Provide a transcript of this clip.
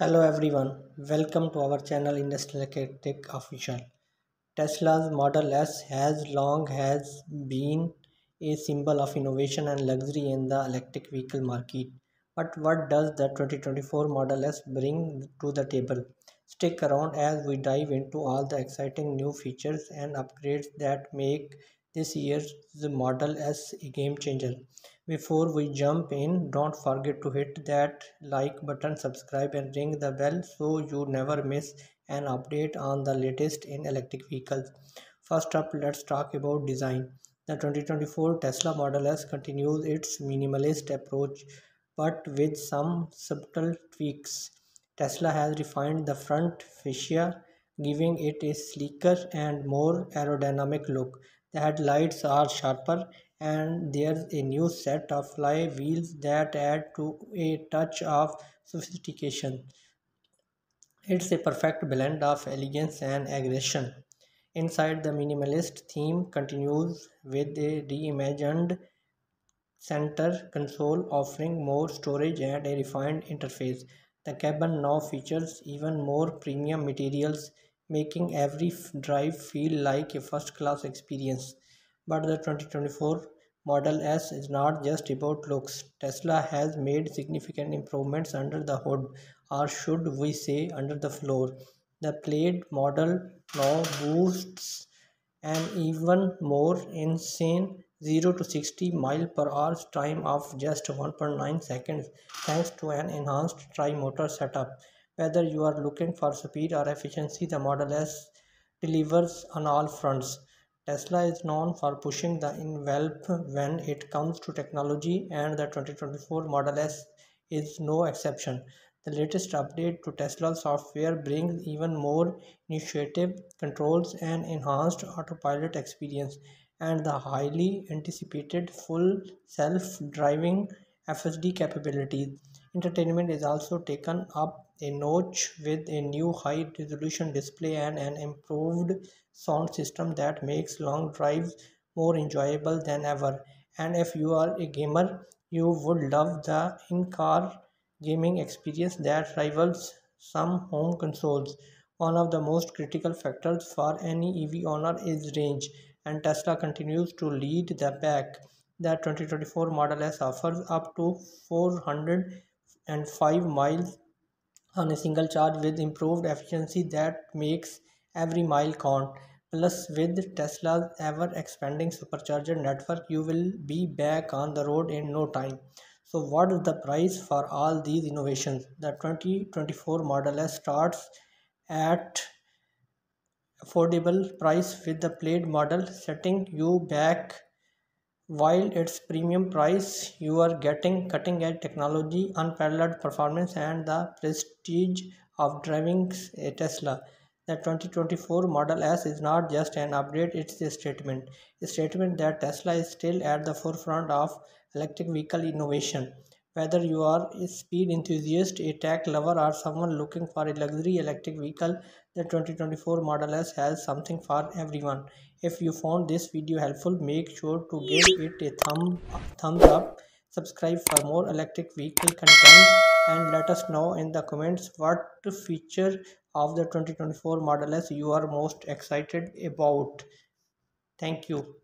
Hello everyone, welcome to our channel Indus Electric Official. Tesla's Model S has long has been a symbol of innovation and luxury in the electric vehicle market. But what does the 2024 Model S bring to the table? Stick around as we dive into all the exciting new features and upgrades that make this year's Model S a game changer. Before we jump in, don't forget to hit that like button, subscribe and ring the bell so you never miss an update on the latest in electric vehicles. First up, let's talk about design. The 2024 Tesla Model S continues its minimalist approach but with some subtle tweaks. Tesla has refined the front fascia, giving it a sleeker and more aerodynamic look. The headlights are sharper and there's a new set of fly wheels that add to a touch of sophistication. It's a perfect blend of elegance and aggression. Inside the minimalist theme continues with a reimagined center console offering more storage and a refined interface. The cabin now features even more premium materials making every drive feel like a first class experience. But the 2024 Model S is not just about looks. Tesla has made significant improvements under the hood, or should we say under the floor. The Plaid model now boasts an even more insane 0 to 60 mile per hour time of just 1.9 seconds thanks to an enhanced tri-motor setup. Whether you are looking for speed or efficiency, the Model S delivers on all fronts. Tesla is known for pushing the envelope when it comes to technology and the 2024 Model S is no exception. The latest update to Tesla software brings even more initiative, controls and enhanced autopilot experience and the highly anticipated full self-driving FSD capabilities. Entertainment is also taken up a notch with a new high resolution display and an improved sound system that makes long drives more enjoyable than ever. And if you are a gamer, you would love the in-car gaming experience that rivals some home consoles. One of the most critical factors for any EV owner is range, and Tesla continues to lead the pack. The 2024 Model S offers up to 405 miles on a single charge with improved efficiency that makes every mile count. Plus, with Tesla's ever expanding supercharger network, you will be back on the road in no time. So, what is the price for all these innovations? The 2024 Model S starts at affordable price with the Plaid model setting you back while its premium price, you are getting cutting edge technology, unparalleled performance, and the prestige of driving a Tesla. The 2024 Model S is not just an update, it's a statement. A statement that Tesla is still at the forefront of electric vehicle innovation. Whether you are a speed enthusiast, a tech lover, or someone looking for a luxury electric vehicle, the 2024 Model S has something for everyone. If you found this video helpful, make sure to give it a thumb, thumbs up, subscribe for more electric vehicle content, and let us know in the comments what feature of the 2024 Model S you are most excited about. Thank you.